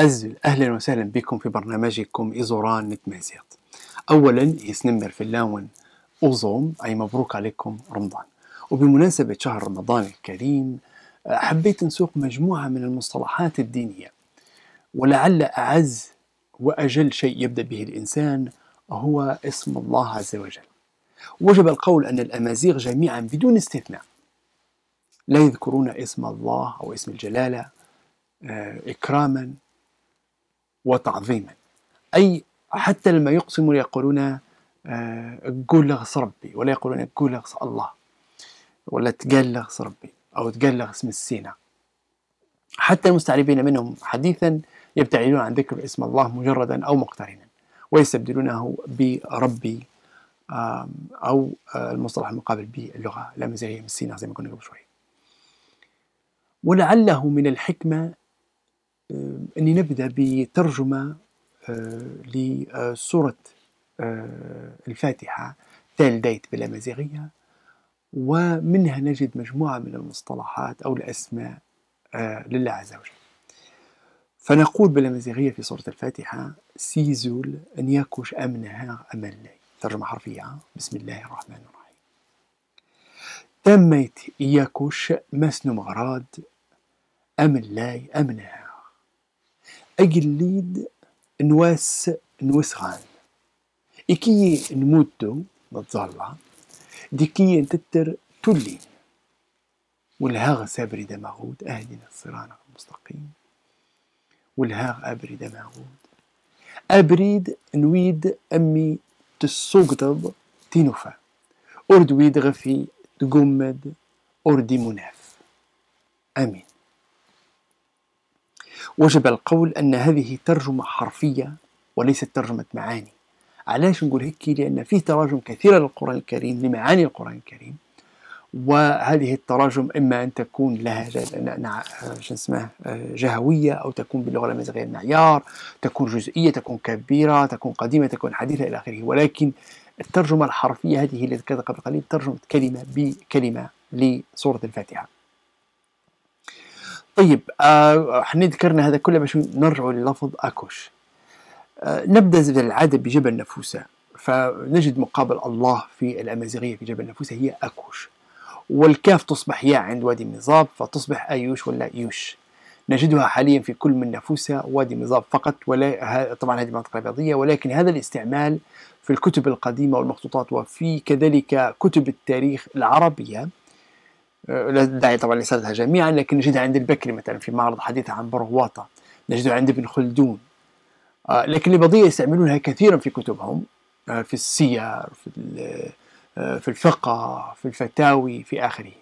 أزل أهلا وسهلا بكم في برنامجكم إيزوران نتمازيغ أولا يسنمر في اللون أوزوم أي مبروك عليكم رمضان. وبمناسبة شهر رمضان الكريم حبيت نسوق مجموعة من المصطلحات الدينية. ولعل أعز وأجل شيء يبدأ به الإنسان هو اسم الله عز وجل. وجب القول أن الأمازيغ جميعا بدون استثناء لا يذكرون اسم الله أو اسم الجلالة آه، إكراما وتعظيما. أي حتى لما يقسموا يقولون آه، قول لغس ربي ولا يقولون قول لغس الله ولا تقال لغس ربي أو تقال لغس السينة حتى المستعربين منهم حديثا يبتعدون عن ذكر اسم الله مجردا أو مقترنا ويستبدلونه بربي أو آه، المصطلح المقابل باللغة الأمازيغية من السينة زي ما قلنا قبل شوي. ولعله من الحكمة أني نبدأ بترجمة آه، لسورة آه، الفاتحة تال ديت بالأمازيغية ومنها نجد مجموعة من المصطلحات أو الأسماء لله عز وجل. فنقول بالأمازيغية في سورة الفاتحة سيزول أن يكوش أمنها أمن ترجمة حرفية بسم الله الرحمن الرحيم. تميت يكوش مسنو مغراد أمن لاي أمنها أجليد نواس نوسغان إكي نموتو نتظلع ديكي نتتر تولين والهاغ سابري دماغود أهدنا الصراط المستقيم. والهاغ أبري دماغود أبريد نويد أمي تسوقطب تينوفا. أردويد غفي تقومد أردي مناف. آمين. وجب القول أن هذه ترجمة حرفية وليست ترجمة معاني. علاش نقول هيك؟ لأن فيه تراجم كثيرة للقرآن الكريم لمعاني القرآن الكريم. وهذه التراجم إما أن تكون لها شو اسمه جهوية أو تكون باللغة الأمازيغية معيار تكون جزئية تكون كبيرة تكون قديمة تكون حديثة إلى آخره. ولكن الترجمة الحرفية هذه التي ذكرتها قبل قليل ترجمة كلمة بكلمة لسورة الفاتحة. طيب آه ذكرنا هذا كله باش نرجع للفظ أكوش. آه نبدأ زي العادة بجبل نفوسة. فنجد مقابل الله في الأمازيغية في جبل نفوسة هي أكوش. والكاف تصبح ياء عند وادي مزاب فتصبح أيوش ولا يوش. نجدها حاليا في كل من نفوسة وادي مزاب فقط ولا طبعا هذه منطقة رياضية ولكن هذا الاستعمال في الكتب القديمة والمخطوطات وفي كذلك كتب التاريخ العربية. لا داعي طبعا لسردها جميعا لكن نجدها عند البكري مثلا في معرض حديث عن برغواطة نجدها عند ابن خلدون. آه، لكن الإباضية يستعملونها كثيرا في كتبهم آه، في السير في آه، في الفقه في الفتاوي في آخره.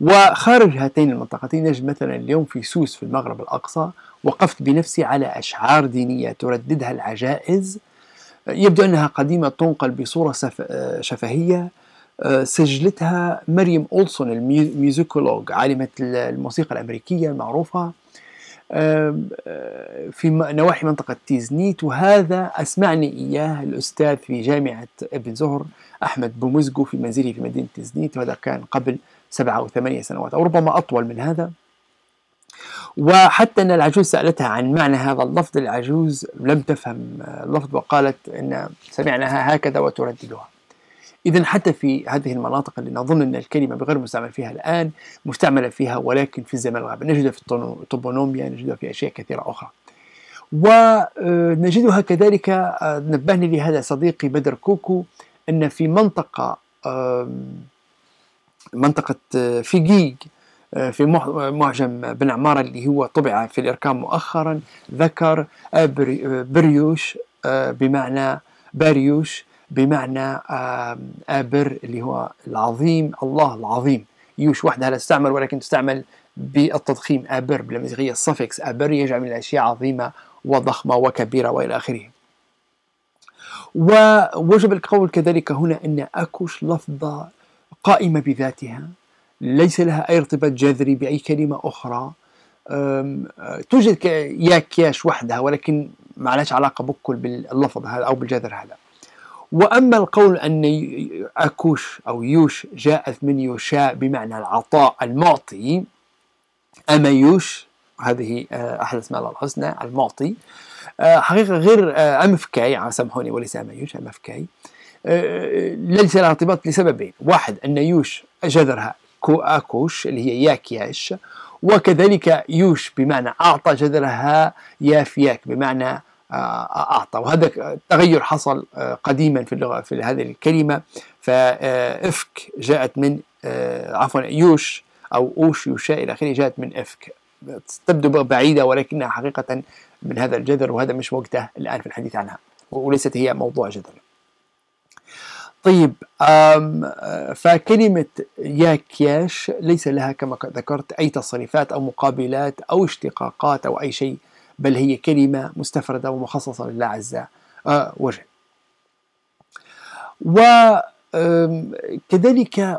وخارج هاتين المنطقتين نجد مثلا اليوم في سوس في المغرب الأقصى وقفت بنفسي على أشعار دينية ترددها العجائز. يبدو أنها قديمة تنقل بصورة شفهية. سجلتها مريم أولسون ال musicologue عالمة الموسيقى الأمريكية المعروفة آه، في نواحي منطقة تيزنيت وهذا أسمعني إياه الأستاذ في جامعة إبن زهر أحمد بومزجو في منزله في مدينة تيزنيت وهذا كان قبل سبعة أو ثمانية سنوات. أو ربما أطول من هذا. وحتى أن العجوز سألتها عن معنى هذا اللفظ العجوز لم تفهم اللفظ وقالت أن سمعناها هكذا وترددها. إذا حتى في هذه المناطق اللي نظن أن الكلمة بغير مستعمل فيها الآن مستعملة فيها ولكن في الزمن الغابة نجدها في الطوبونوميا نجدها في أشياء كثيرة أخرى. ونجدها كذلك آه، نبهني لهذا صديقي بدر كوكو أن في منطقة منطقة آه، فيجيج آه، في معجم بن عمارة اللي هو طبع في الإركام مؤخرا ذكر بريوش بمعنى باريوش بمعنى آبر اللي هو العظيم الله العظيم. يوش وحدها لا تستعمل ولكن تستعمل بالتضخيم. آبر بالأمازيغية الصفكس آبر يجعل من الأشياء عظيمة وضخمة وكبيرة وإلى آخره. ووجب القول كذلك هنا أن أكوش لفظة قائمة بذاتها. ليس لها أي ارتباط جذري بأي كلمة أخرى. توجد يا كياش وحدها ولكن ما علاقة بكل باللفظ هذا أو بالجذر هذا. وأما القول أن أكوش أو يوش جاءت من يوشاء بمعنى العطاء المعطي أما يوش هذه أحد أسماء الله الحسنى المعطي حقيقة غير أمفكاي سامحوني وليس أميوش أمفكاي ليس لها ارتباط لسببين. واحد أن يوش جذرها كو أكوش اللي هي ياك ياش وكذلك يوش بمعنى أعطى جذرها يافياك بمعنى أعطى. وهذا تغير حصل قديما في اللغة في هذه الكلمة. فإفك جاءت من عفوا يوش أو أوش يوشا إلى آخره جاءت من إفك. تبدو بعيدة ولكنها حقيقة من هذا الجذر وهذا مش وقته الآن في الحديث عنها وليست هي موضوع جذر. طيب فكلمة ياكياش ليس لها كما ذكرت أي تصريفات أو مقابلات أو اشتقاقات أو أي شيء بل هي كلمة مستفردة ومخصصة لله عز وجل. وكذلك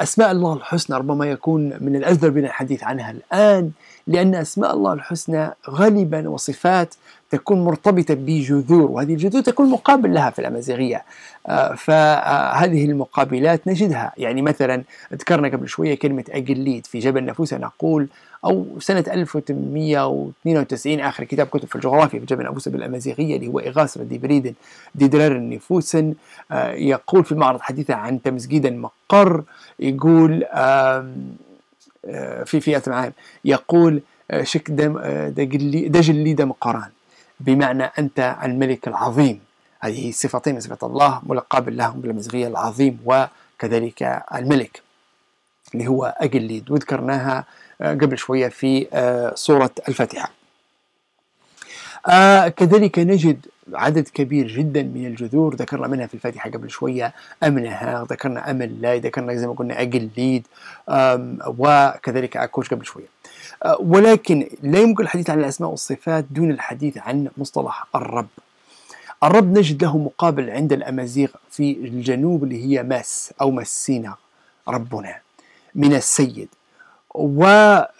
أسماء الله الحسنى ربما يكون من الأجدر بنا الحديث عنها الآن لأن أسماء الله الحسنى غالبا وصفات تكون مرتبطة بجذور وهذه الجذور تكون مقابل لها في الأمازيغية. آه، فهذه المقابلات نجدها. يعني مثلا ذكرنا قبل شوية كلمة أجليد في جبل نفوسة نقول أو سنة 1892 آخر كتاب كتب في الجغرافيا في جبل نفوسة بالأمازيغية اللي هو إغاثة دي بريد دي درار النفوسن آه، يقول في المعرض حديثة عن تمسجيد مقر يقول آه، في فئة معين يقول شك دم دجل لي دم قران بمعنى أنت الملك العظيم. هذه صفتين صفات الله ملقب لهم بالمزغية العظيم وكذلك الملك اللي هو أجليد وذكرناها آه، قبل شوية في آه، سورة الفاتحة. آه كذلك نجد عدد كبير جدا من الجذور. ذكرنا منها في الفاتحة قبل شوية أمنها ذكرنا أمن لاي ذكرنا زي ما قلنا أجليد وكذلك أكوش قبل شوية. ولكن لا يمكن الحديث عن الأسماء والصفات دون الحديث عن مصطلح الرب. الرب نجد له مقابل عند الأمازيغ في الجنوب اللي هي ماس أو مسينا ربنا من السيد. ونجد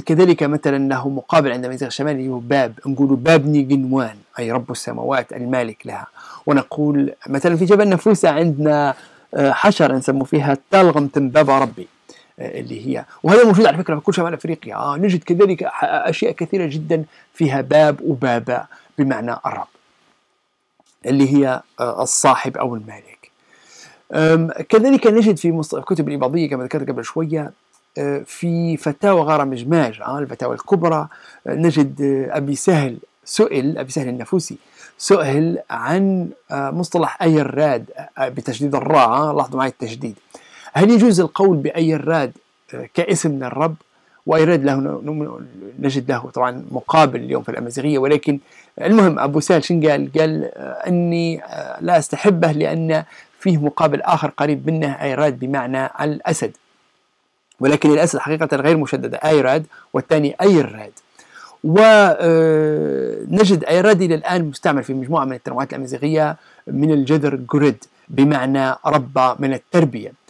كذلك مثلا له مقابل عند الأمازيغ الشمالي هو باب نقول باب نيجنوان أي رب السماوات المالك لها. ونقول مثلا في جبل نفوسة عندنا آه، حشرة نسمو فيها تلغم بابا ربي. آه، اللي هي. وهذا موجود على فكرة في كل شمال أفريقيا. آه نجد كذلك أشياء كثيرة جدا فيها باب وبابا بمعنى الرب اللي هي آه، الصاحب أو المالك. كذلك نجد في كتب الإباضية كما ذكرت قبل شوية آه، في فتاوى غار مجماج آه، الفتاوى الكبرى نجد أبي سهل سئل أبي سهل النفوسي سئل عن مصطلح أي الراد بتشديد الراء لاحظوا معي التشديد. هل يجوز القول بأي الراد كاسم من الرب؟ وأيراد له نجد له طبعا مقابل اليوم في الأمازيغية ولكن المهم أبو سهل شن قال؟ قال آه، أني آه، لا أستحبه لأن فيه مقابل آخر قريب منه أيراد بمعنى الأسد. ولكن الأسد حقيقة غير مشددة أيراد والثاني أيراد ونجد آه، أيراد إلى الآن مستعمل في مجموعة من التنوعات الأمازيغية من الجذر جريد بمعنى ربى من التربية.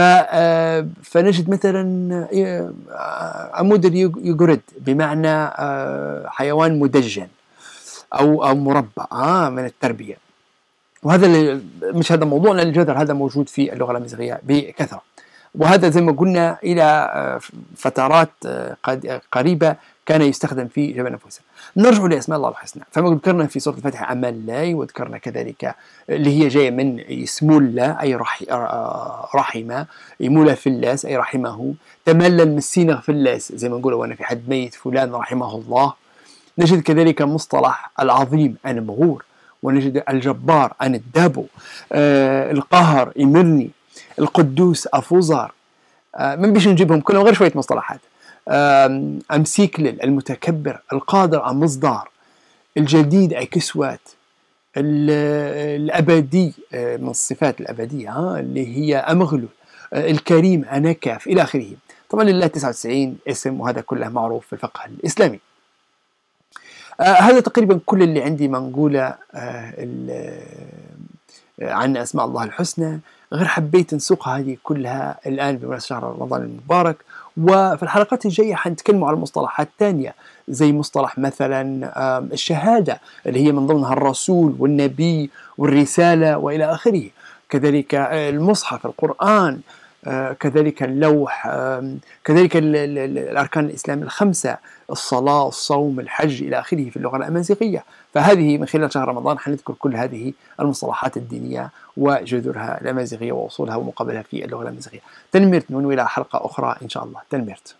آه، فنجد مثلا آه، عمود اليوغوريد بمعنى آه، حيوان مدجن أو أو مربع من التربية. وهذا مش هذا موضوعنا الجذر هذا موجود في اللغة الأمازيغية بكثرة. وهذا زي ما قلنا إلى فترات قريبة كان يستخدم في جبل نفوسه نرجع لأسماء الله الحسنى. فما ذكرنا في سورة الفاتحة أمان الله وذكرنا كذلك اللي هي جاية من اسم الله اي رحمه يمولى في اللاس أي رحمه. تملى المسينغ في اللاس زي ما نقول وأنا في حد ميت فلان رحمه الله. نجد كذلك مصطلح العظيم أنا مغور. ونجد الجبار أنا الدابو. آه القهر يمرني. القدوس أفوزار. آه من بيش نجيبهم؟ كلهم غير شوية مصطلحات. أمسيكلل المتكبر القادر على مصدار الجديد أي كسوات الأبدي آه، من الصفات الأبدية ها اللي هي أمغلو آه، الكريم أنا كاف إلى آخره. طبعا لله 99 اسم وهذا كله معروف في الفقه الإسلامي. آه هذا تقريبا كل اللي عندي منقوله آه عن أسماء الله الحسنى غير حبيت نسوقها هذه كلها الآن بمناسبة شهر رمضان المبارك. وفي الحلقات الجاية حنتكلم على مصطلحات تانية زي مصطلح مثلا الشهادة اللي هي من ضمنها الرسول والنبي والرسالة وإلى آخره. كذلك المصحف القرآن آه، كذلك اللوح كذلك الأركان الإسلام الخمسة الصلاة الصوم الحج إلى آخره في اللغة الأمازيغية. فهذه من خلال شهر رمضان حنذكر كل هذه المصطلحات الدينية وجذورها الأمازيغية وأصولها ومقابلها في اللغة الأمازيغية. تنمرت من إلى حلقة أخرى إن شاء الله. تنمرت.